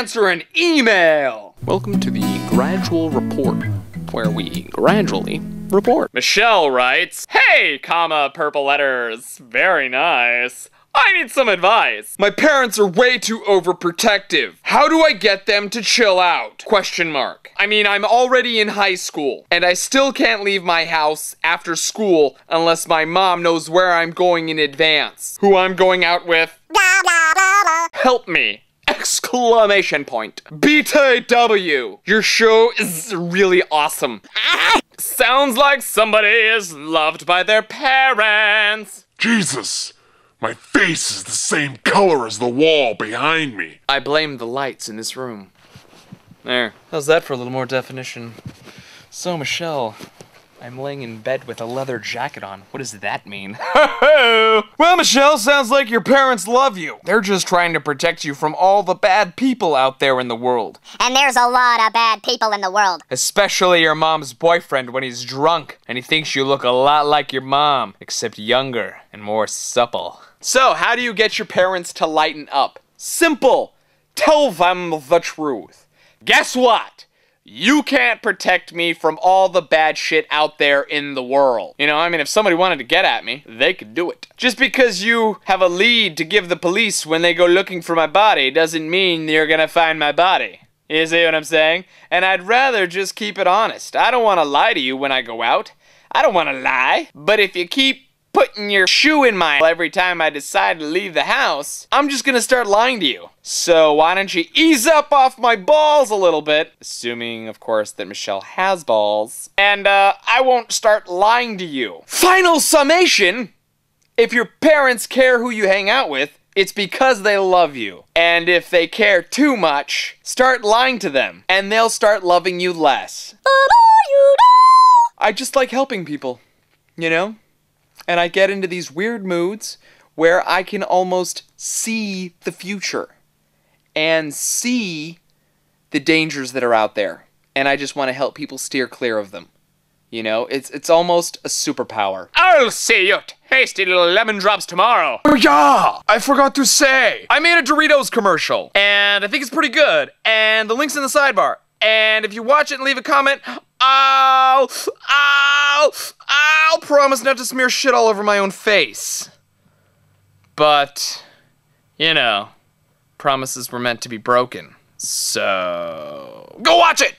answer an email. Welcome to the Gradual Report, where we gradually report. Michelle writes, Hey, comma, purple letters. Very nice. I need some advice. My parents are way too overprotective. How do I get them to chill out? Question mark. I mean, I'm already in high school, and I still can't leave my house after school unless my mom knows where I'm going in advance. Who I'm going out with. Help me. Exclamation point. BTW. Your show is really awesome. Sounds like somebody is loved by their parents. Jesus! My face is the same color as the wall behind me. I blame the lights in this room. There. How's that for a little more definition? So, Michelle, I'm laying in bed with a leather jacket on. What does that mean? well, Michelle, sounds like your parents love you. They're just trying to protect you from all the bad people out there in the world. And there's a lot of bad people in the world. Especially your mom's boyfriend when he's drunk and he thinks you look a lot like your mom, except younger and more supple. So, how do you get your parents to lighten up? Simple. Tell them the truth. Guess what? You can't protect me from all the bad shit out there in the world. You know, I mean, if somebody wanted to get at me, they could do it. Just because you have a lead to give the police when they go looking for my body doesn't mean you're gonna find my body. You see what I'm saying? And I'd rather just keep it honest. I don't wanna lie to you when I go out. I don't wanna lie. But if you keep putting your shoe in my every time I decide to leave the house, I'm just gonna start lying to you. So why don't you ease up off my balls a little bit, assuming, of course, that Michelle has balls, and uh, I won't start lying to you. Final summation! If your parents care who you hang out with, it's because they love you. And if they care too much, start lying to them, and they'll start loving you less. I just like helping people, you know? And I get into these weird moods where I can almost see the future and see the dangers that are out there. And I just want to help people steer clear of them. You know, it's it's almost a superpower. I'll see you tasty little lemon drops tomorrow. Oh yeah, I forgot to say. I made a Doritos commercial, and I think it's pretty good. And the link's in the sidebar. And if you watch it and leave a comment, I'll, I'll, I'll promise not to smear shit all over my own face. But, you know, promises were meant to be broken. So, go watch it!